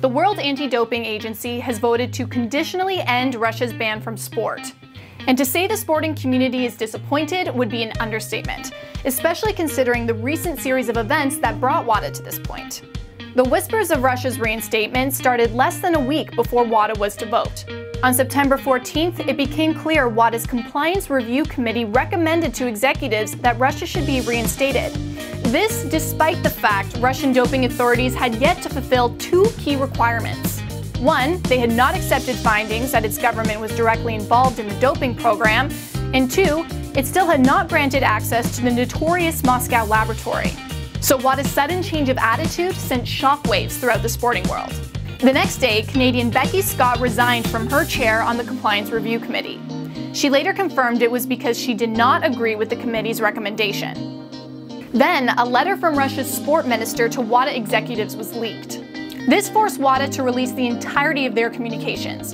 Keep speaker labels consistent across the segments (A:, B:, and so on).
A: The World Anti-Doping Agency has voted to conditionally end Russia's ban from sport. And to say the sporting community is disappointed would be an understatement, especially considering the recent series of events that brought WADA to this point. The whispers of Russia's reinstatement started less than a week before WADA was to vote. On September 14th, it became clear WADA's Compliance Review Committee recommended to executives that Russia should be reinstated. This despite the fact Russian doping authorities had yet to fulfill two key requirements. One, they had not accepted findings that its government was directly involved in the doping program, and two, it still had not granted access to the notorious Moscow laboratory. So WADA's sudden change of attitude sent shockwaves throughout the sporting world. The next day, Canadian Beckie Scott resigned from her chair on the Compliance Review Committee. She later confirmed it was because she did not agree with the committee's recommendation. Then, a letter from Russia's sport minister to WADA executives was leaked. This forced WADA to release the entirety of their communications.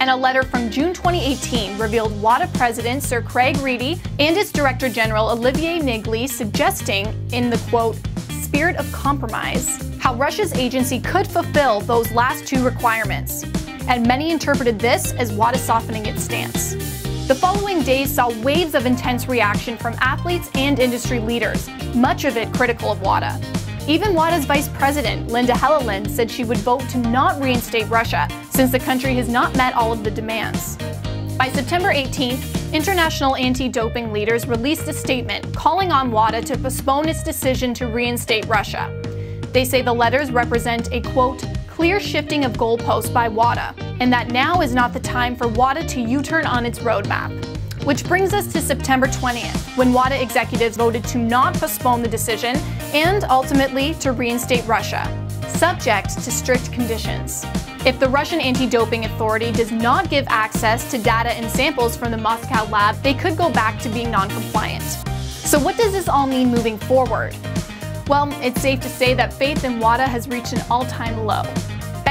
A: And a letter from June 2018 revealed WADA president Sir Craig Reedie and its director general Olivier Niggli suggesting, in the quote, spirit of compromise, how Russia's agency could fulfill those last two requirements. And many interpreted this as WADA softening its stance. The following days saw waves of intense reaction from athletes and industry leaders, much of it critical of WADA. Even WADA's vice president, Linda Helleland, said she would vote to not reinstate Russia since the country has not met all of the demands. By September 18th, international anti-doping leaders released a statement calling on WADA to postpone its decision to reinstate Russia. They say the letters represent a quote, clear shifting of goalposts by WADA, and that now is not the time for WADA to U-turn on its roadmap. Which brings us to September 20th, when WADA executives voted to not postpone the decision and ultimately to reinstate Russia, subject to strict conditions. If the Russian anti-doping authority does not give access to data and samples from the Moscow lab, they could go back to being non-compliant. So what does this all mean moving forward? Well, it's safe to say that faith in WADA has reached an all-time low.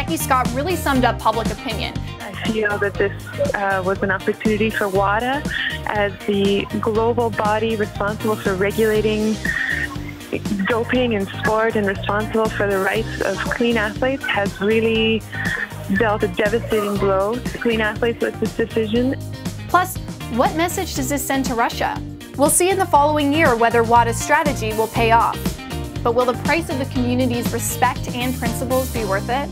A: Beckie Scott really summed up public opinion.
B: I feel that this uh, was an opportunity for WADA as the global body responsible for regulating doping in sport and responsible for the rights of clean athletes has really dealt a devastating blow to clean athletes with this decision.
A: Plus, what message does this send to Russia? We'll see in the following year whether WADA's strategy will pay off. But will the price of the community's respect and principles be worth it?